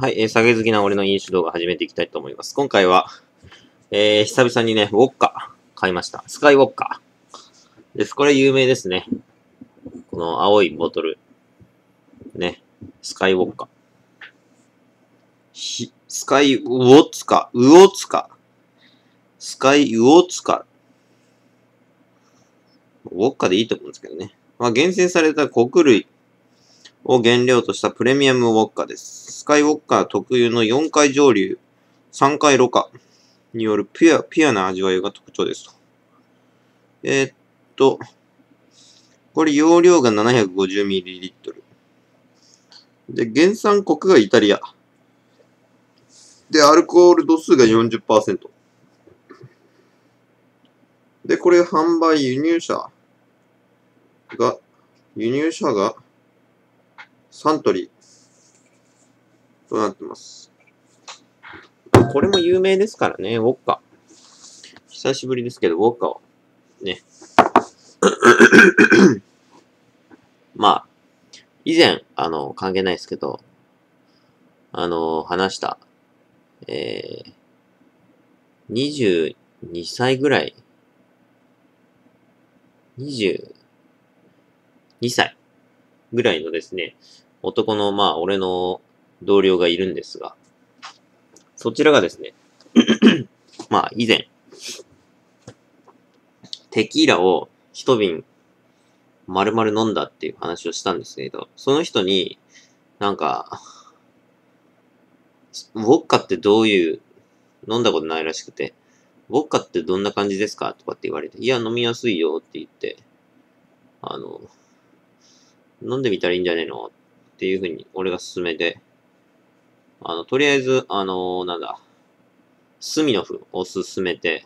はい、えー、酒好きな俺の飲酒動画始めていきたいと思います。今回は、えー、久々にね、ウォッカ買いました。スカイウォッカです。これ有名ですね。この青いボトル。ね。スカイウォッカ。ひ、スカイウォッツカ、ウオツカ。スカイウオツカ。ウォッカでいいと思うんですけどね。まあ、厳選された穀類を原料としたプレミアムウォッカです。スカイウォッカ特有の4回蒸留、3回ろ過によるピュア、ピュアな味わいが特徴ですと。えー、っと、これ容量が 750ml。で、原産国がイタリア。で、アルコール度数が40%。で、これ販売輸入者が、輸入者がサントリーとなってます。これも有名ですからね、ウォッカ。久しぶりですけど、ウォッカをね。まあ、以前、あの、関係ないですけど、あの、話した、えー、22歳ぐらい、22歳ぐらいのですね、男の、まあ、俺の同僚がいるんですが、そちらがですね、まあ、以前、テキーラを一瓶丸々飲んだっていう話をしたんですけど、その人に、なんか、ウォッカってどういう、飲んだことないらしくて、ウォッカってどんな感じですかとかって言われて、いや、飲みやすいよって言って、あの、飲んでみたらいいんじゃねえのっっていうふうに俺が勧めて、あの、とりあえず、あのー、なんだ、スミノフを勧めて、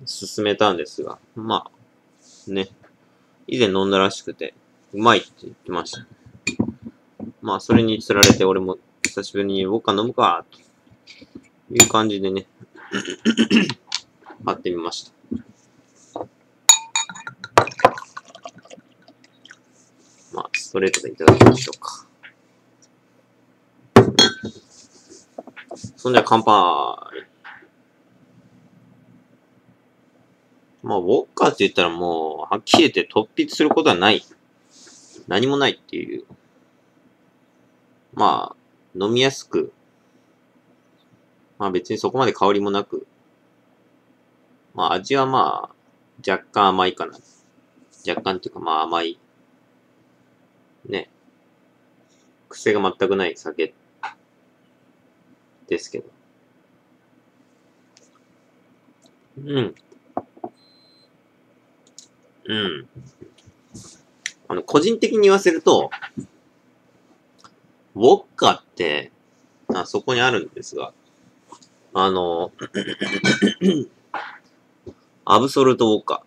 勧めたんですが、まあ、ね、以前飲んだらしくて、うまいって言ってました。まあ、それにつられて俺も久しぶりに僕は飲むか、という感じでね、買ってみました。ストレートでいただきましょうか。そんじゃ乾杯。まあ、ウォッカーって言ったらもう、はっきり言って突筆することはない。何もないっていう。まあ、飲みやすく。まあ別にそこまで香りもなく。まあ味はまあ、若干甘いかな。若干っていうかまあ甘いね、癖が全くない酒ですけど。うん。うん。あの、個人的に言わせると、ウォッカって、あそこにあるんですが、あの、アブソルトウォッカ。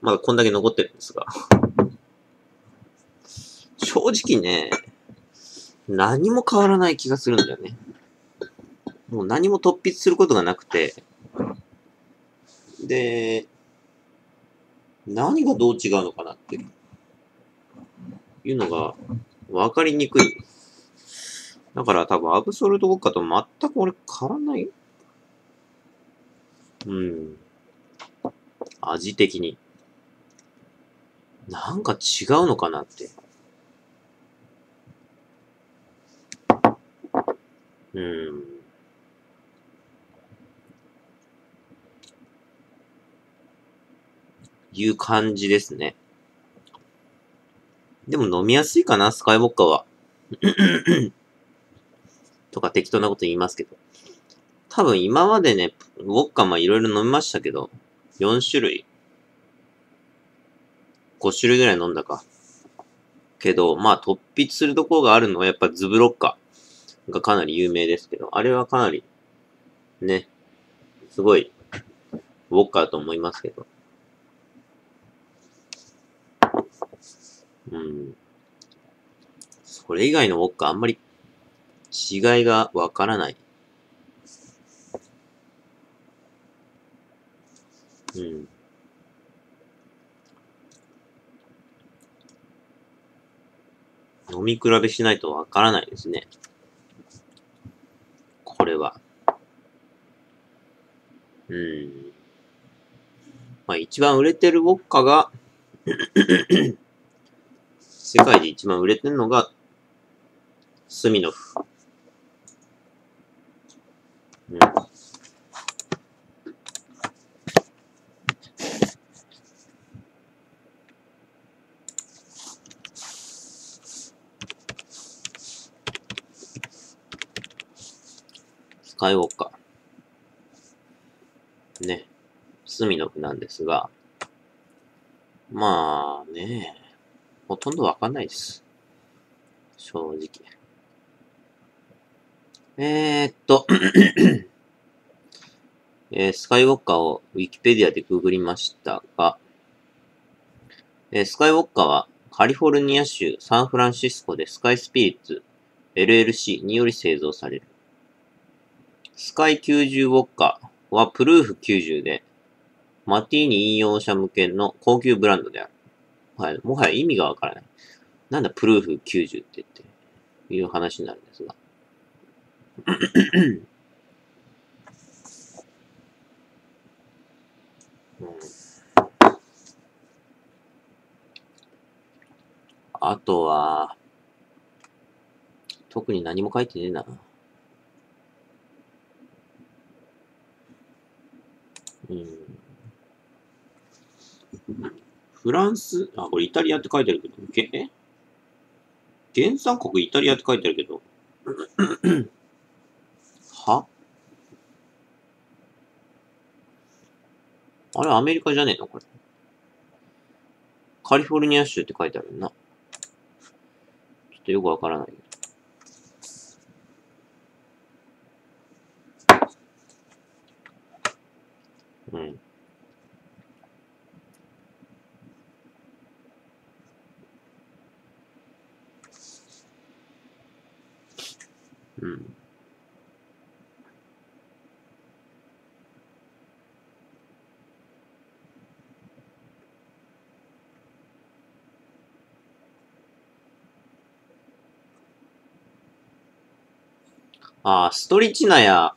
まだこんだけ残ってるんですが、正直ね、何も変わらない気がするんだよね。もう何も突筆することがなくて、で、何がどう違うのかなっていうのが分かりにくい。だから多分アブソルトウォッカと全く俺変わらないうん。味的に。なんか違うのかなって。うん。いう感じですね。でも飲みやすいかな、スカイウォッカは。とか適当なこと言いますけど。多分今までね、ウォッカまあいろいろ飲みましたけど、4種類。5種類ぐらい飲んだか。けど、まあ突筆するところがあるのはやっぱズブロッカ。がかなり有名ですけど、あれはかなり、ね、すごい、ウォッカだと思いますけど。うん。それ以外のウォッカあんまり違いがわからない。うん。飲み比べしないとわからないですね。これは。うん。まあ一番売れてるウォッカが 世界で一番売れてるのが、スミノフ。うん。スカイウォッカー。ね。スミノフなんですが、まあね、ほとんどわかんないです。正直。えー、っと えー、スカイウォッカーをウィキペディアでググりましたが、えー、スカイウォッカーはカリフォルニア州サンフランシスコでスカイスピリッツ LLC により製造される。スカイ90ウォッカはプルーフ90でマティーニ飲用者向けの高級ブランドである。はい、もはや意味がわからない。なんだ、プルーフ90って言って、いう話になるんですが。あとは、特に何も書いてねえな。うん。フランス、あ、これイタリアって書いてあるけど、え？原産国イタリアって書いてあるけど、は？あれ、アメリカじゃねえの？これ。カリフォルニア州って書いてあるな。ちょっとよくわからない。けど。うん。ああ、ストリチナや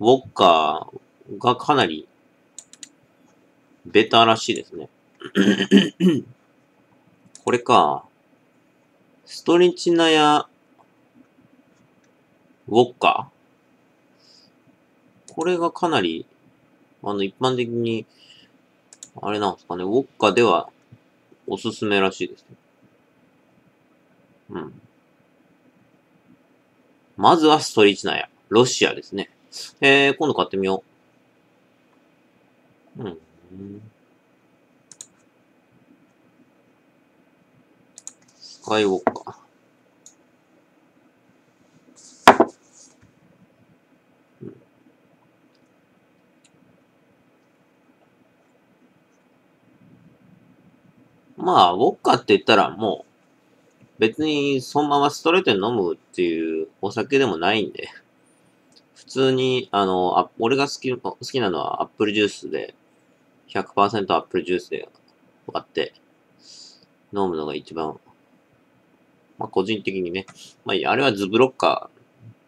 ウォッカーがかなりベタらしいですね。これか。ストリチナやウォッカ？これがかなり、あの、一般的に、あれなんですかね、ウォッカではおすすめらしいですね。うん。まずはストリチナヤ。ロシアですね。えー、今度買ってみよう。うん。スカイウォッカー。まあ、ウォッカって言ったらもう、別にそのままストレートに飲むっていうお酒でもないんで、普通に、あの、あ俺が好き好きなのはアップルジュースで、100%アップルジュースで割って飲むのが一番、まあ個人的にね、まああれはズブロッカ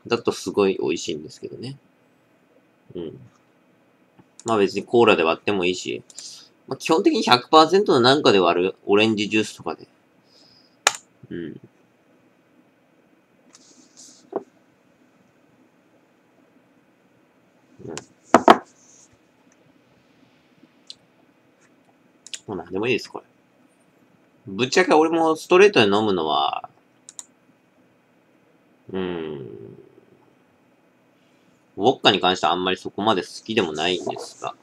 ーだとすごい美味しいんですけどね。うん。まあ別にコーラで割ってもいいし、まあ、基本的に100%のなんかで割るオレンジジュースとかで。うん。うん。もう何でもいいです、これ。ぶっちゃけ俺もストレートで飲むのは、うん。ウォッカに関してはあんまりそこまで好きでもないんですが。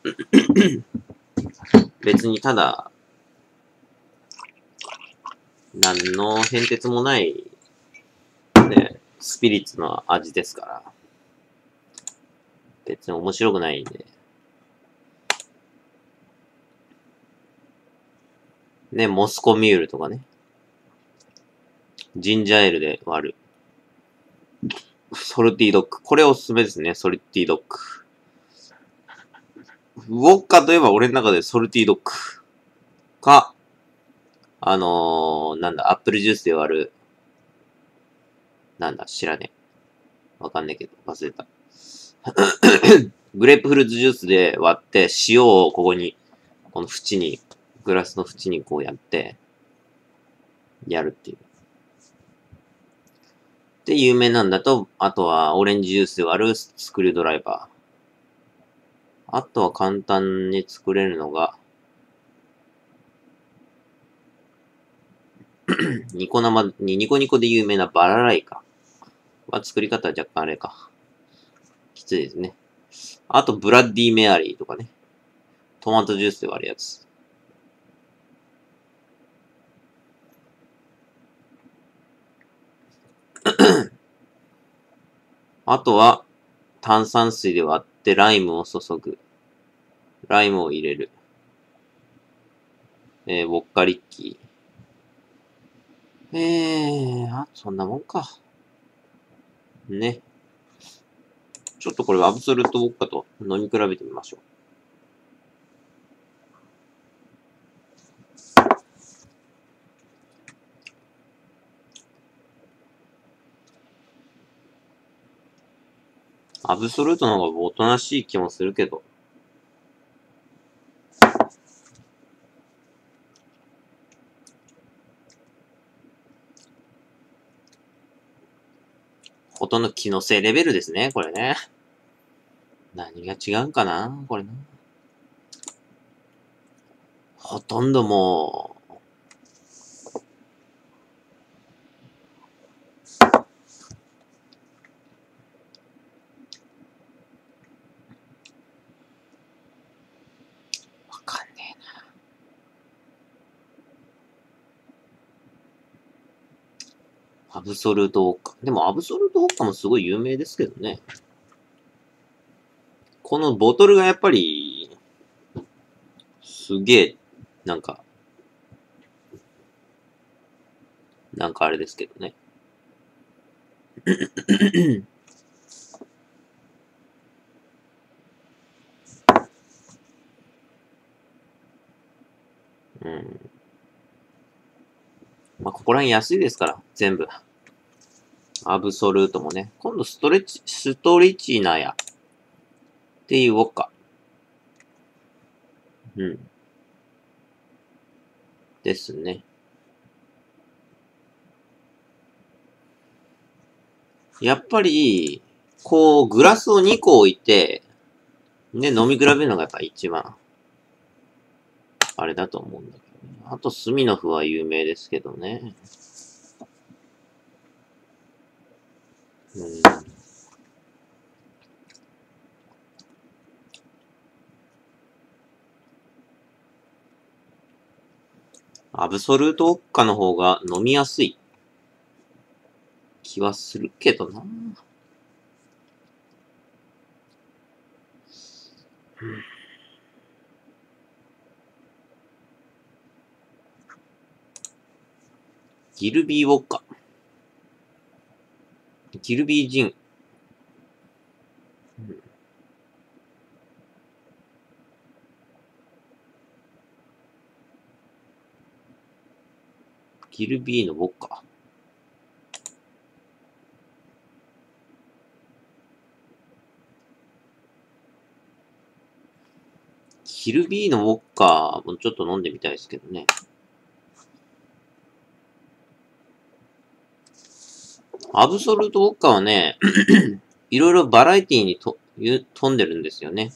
別にただ、何の変哲もない、ね、スピリッツの味ですから、別に面白くないんで。ね、モスコミュールとかね。ジンジャーエールで割る。ソルティドッグ。これおすすめですね、ソルティドッグ。ウォッカといえば俺の中でソルティドッグか、あのー、なんだ、アップルジュースで割る、なんだ、知らねえわかんないけど、忘れた。グレープフルーツジュースで割って、塩をここに、この縁に、グラスの縁にこうやって、やるっていう。で、有名なんだと、あとはオレンジジュースで割るスクリュードライバー。あとは簡単に作れるのが、ニコ生に、ニコニコで有名なバラライカは作り方は若干あれか。きついですね。あと、ブラッディメアリーとかね。トマトジュースで割るやつ。あとは、炭酸水で割ってライムを注ぐ。ライムを入れる。えー、ウォッカリッキー。えー、あ、そんなもんか。ね。ちょっとこれアブソルトウォッカと飲み比べてみましょう。アブソルートの方がおとなしい気もするけど。ことんど気のせいレベルですね、これね。何が違うんかなこれな。ほとんどもう、アブソルトウォッカ。でもアブソルトウォッカもすごい有名ですけどね。このボトルがやっぱり、すげえ、なんか、なんかあれですけどね。うん。まあ、ここら辺安いですから、全部。アブソルートもね。今度ストレッチ、ストレッチナや。っていうウォッカ。うん。ですね。やっぱり、こう、グラスを2個置いて、ね、飲み比べるのがやっぱ一番、あれだと思うんだけどね。あと、スミノフは有名ですけどね。うん。アブソルートウォッカの方が飲みやすい気はするけどな。ギルビーウォッカ。ギルビージン。ギルビーのウォッカ。ギルビーのウォッカもちょっと飲んでみたいですけどね。アブソルトウォッカはね、いろいろバラエティにと飛んでるんですよね。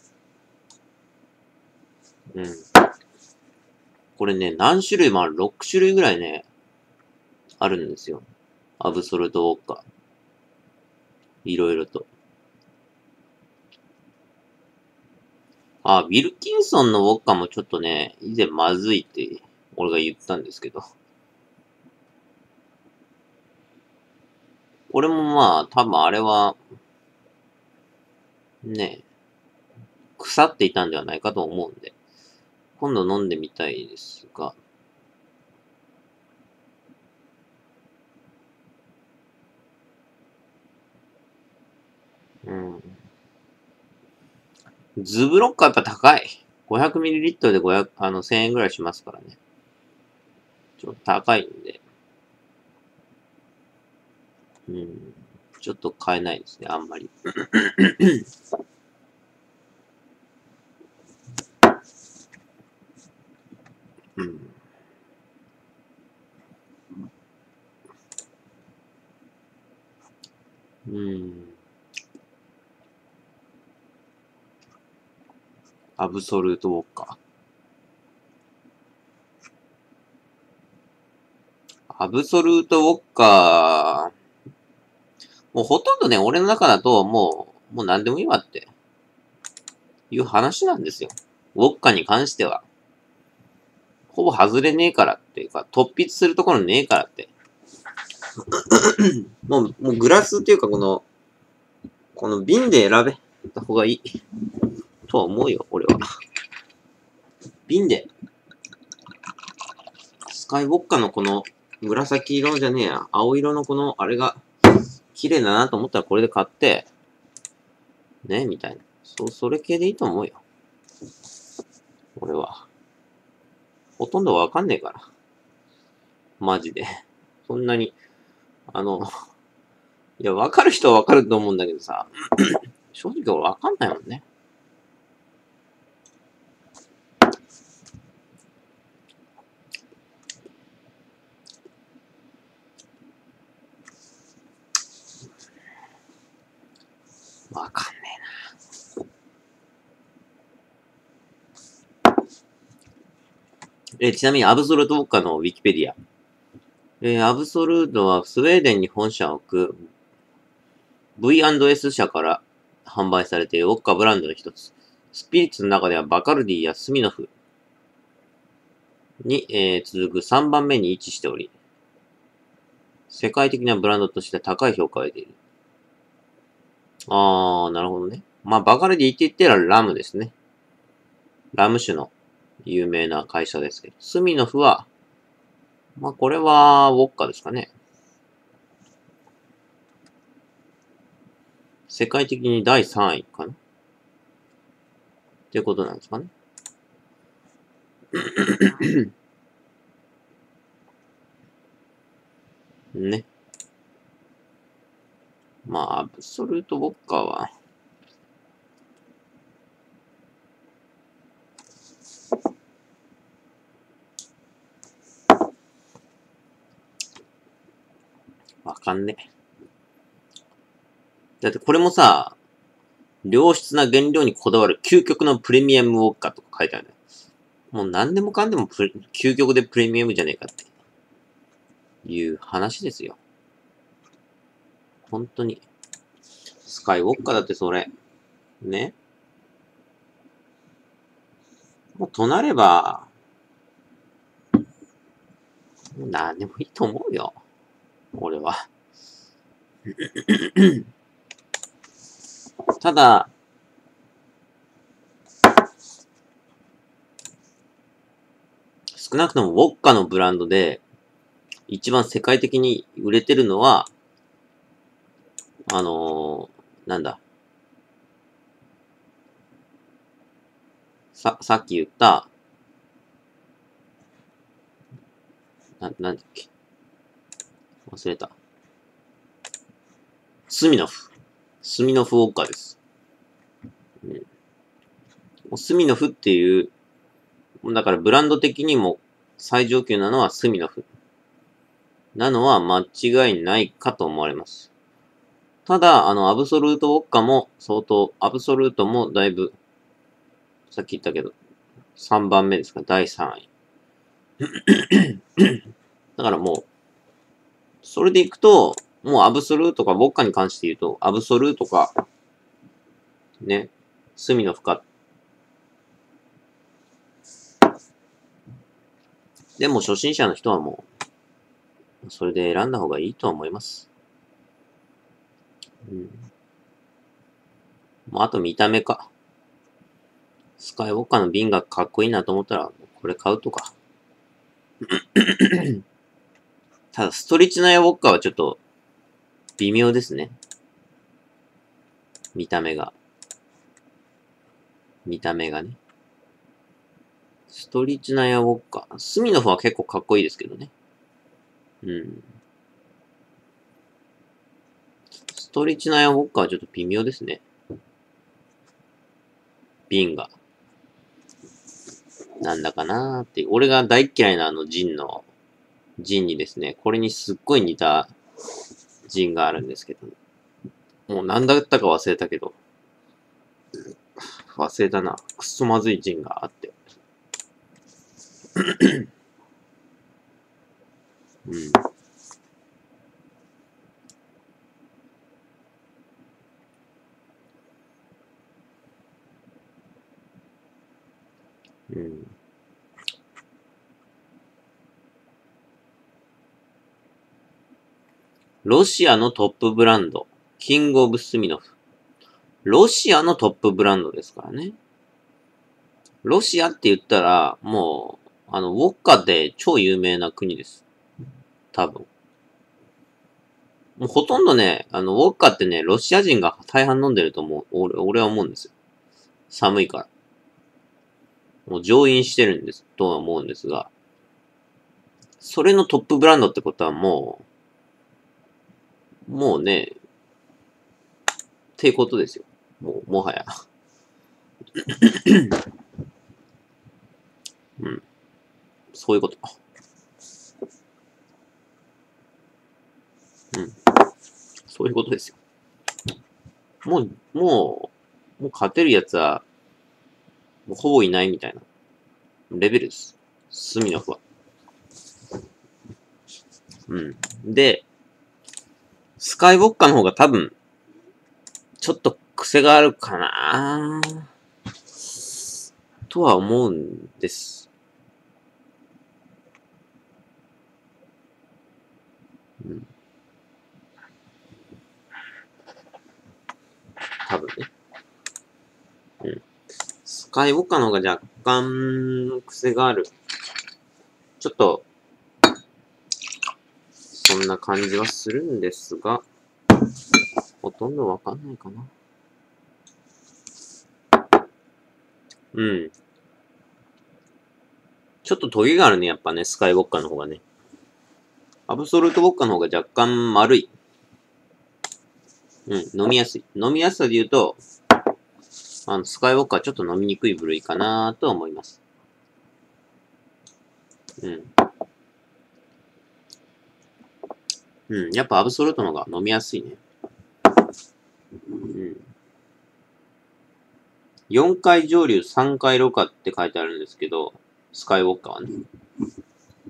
うん。これね、何種類もある、6種類ぐらいね、あるんですよ。アブソルトウォッカ。いろいろと。あ、ウィルキンソンのウォッカもちょっとね、以前まずいって俺が言ったんですけど。俺もまあ、多分あれは、ね、腐っていたんではないかと思うんで、今度飲んでみたいですが、うん。ズブロックはやっぱ高い。500ml で500、あの、1000円ぐらいしますからね。ちょっと高いんで。うん。ちょっと買えないですね、あんまり。うん。うん。アブソルートウォッカー。アブソルートウォッカーもうほとんどね、俺の中だともう、もう何でもいいわって、いう話なんですよ。ウォッカに関しては。ほぼ外れねえからっていうか、突筆するところねえからって。もう、もうグラスっていうかこの、この瓶で選べた方がいい。とは思うよ、俺は。瓶で。スカイウォッカのこの紫色じゃねえや、青色のこのあれが綺麗だなと思ったらこれで買って、ね、みたいな。そう、それ系でいいと思うよ。俺は。ほとんどわかんねえから。マジで。そんなに、あの、いや、わかる人はわかると思うんだけどさ、正直俺わかんないもんね。わかんねえな。え、ちなみにアブソルトウォッカのウィキペディア。えーアブソルートはスウェーデンに本社を置く V&S 社から販売されているウォッカブランドの一つ。スピリッツの中ではバカルディやスミノフに、えー続く3番目に位置しており、世界的なブランドとして高い評価を得ている。あー、なるほどね。まあ、バカルディって言ったらラムですね。ラム酒の有名な会社ですけど。スミノフは、まあ、これは、ウォッカですかね。世界的に第3位かなっていうことなんですかね。ね。まあ、アブソルートウォッカーは、わかんね。だってこれもさ、良質な原料にこだわる究極のプレミアムウォッカとか書いてあるね。もう何でもかんでもプレ究極でプレミアムじゃねえかっていう話ですよ。本当に。スカイウォッカだってそれ。ね。もうとなれば、もう何でもいいと思うよ。俺は。ただ、少なくともウォッカのブランドで一番世界的に売れてるのは、あのー、なんだ。さ、さっき言った、な、なんだっけ。忘れた。スミノフ。スミノフウォッカです。うん、もうスミノフっていう、だからブランド的にも最上級なのはスミノフ。なのは間違いないかと思われます。ただ、あの、アブソルートウォッカも相当、アブソルートもだいぶ、さっき言ったけど、3番目ですか、第3位。だからもう、それでいくと、もうアブソルートか、ウォッカに関して言うと、アブソルートか、ね、隅の深。でも初心者の人はもう、それで選んだ方がいいとは思います。うん。まあ、あと見た目か。スカイウォッカの瓶がかっこいいなと思ったら、これ買うとか。ただ、ストリッチナイアウォッカはちょっと、微妙ですね。見た目が。見た目がね。ストリッチナイアウォッカ。スミノフは結構かっこいいですけどね。うん。ストリチナやウォッカーはちょっと微妙ですね。瓶が。なんだかなーって俺が大嫌いなあのジンの、ジンにですね、これにすっごい似たジンがあるんですけど、もう何だったか忘れたけど、忘れたな。くっそまずいジンがあって。うん。ロシアのトップブランド、キングオブスミノフ。ロシアのトップブランドですからね。ロシアって言ったら、もう、あの、ウォッカで超有名な国です。多分。もうほとんどね、あの、ウォッカってね、ロシア人が大半飲んでると思う、俺、俺は思うんですよ。寒いから。もう上院してるんです、とは思うんですが、それのトップブランドってことはもう、もうね、ってことですよ。もう、もはや。うん。そういうこと。うん。そういうことですよ。もう、もう、もう勝てるやつは、もうほぼいないみたいなレベルです。スミノフは。うん。で、スカイウォッカの方が多分、ちょっと癖があるかなとは思うんです。うん。多分ね。うん。スカイウォッカの方が若干癖がある。ちょっと、そんな感じはするんですが、ほとんどわかんないかな。うん。ちょっとトゲがあるね、やっぱね、スカイウォッカーの方がね。アブソルトウォッカーの方が若干丸い。うん、飲みやすい。飲みやすさで言うと、あの、スカイウォッカーちょっと飲みにくい部類かなと思います。うん。うん、やっぱアブソルトの方が飲みやすいね。うん。4回上流3回ろ過って書いてあるんですけど、スカイウォッカーはね。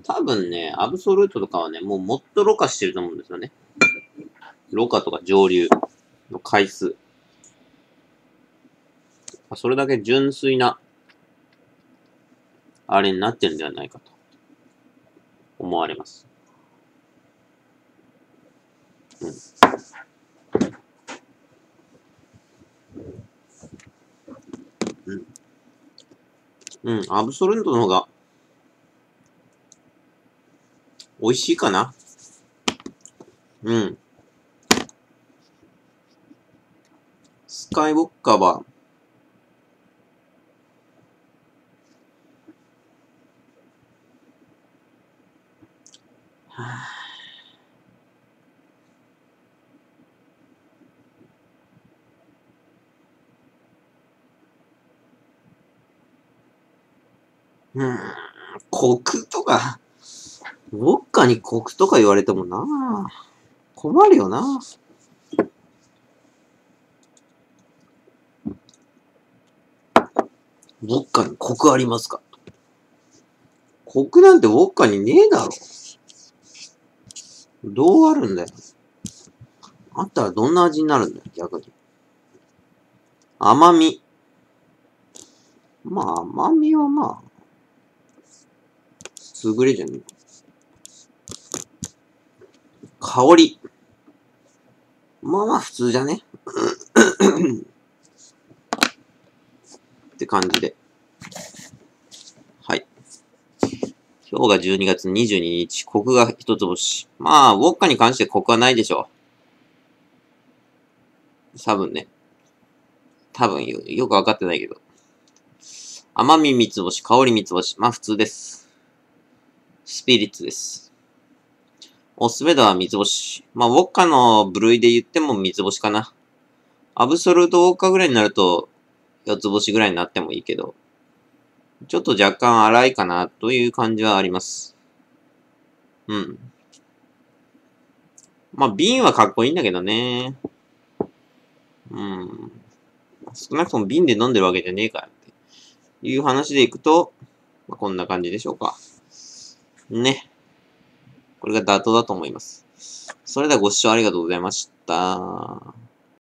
多分ね、アブソルトとかはね、もうもっとろ過してると思うんですよね。ろ過とか上流の回数。それだけ純粋な、あれになってるんではないかと、思われます。うん。うん。アブソルントの方が、美味しいかな？うん。スカイウォッカーはあ、うん、コクとか、ウォッカにコクとか言われてもな困るよなウォッカにコクありますか？コクなんてウォッカにねえだろ。どうあるんだよ。あったらどんな味になるんだよ、逆に。甘み。まあ、甘みはまあ、優れじゃねえ香り。まあまあ普通じゃね？って感じで。はい。今日が12月22日、コクが一つ星。まあ、ウォッカに関してコクはないでしょう。多分ね。多分よ、よくわかってないけど。甘み三つ星、香り三つ星。まあ普通です。スピリッツです。おすすめ度は三つ星。まあ、ウォッカの部類で言っても三つ星かな。アブソルトウォッカぐらいになると、四つ星ぐらいになってもいいけど、ちょっと若干荒いかなという感じはあります。うん。まあ、瓶はかっこいいんだけどね。うん。少なくとも瓶で飲んでるわけじゃねえからっていう話でいくと、まあ、こんな感じでしょうか。ね。これが妥当だと思います。それではご視聴ありがとうございました。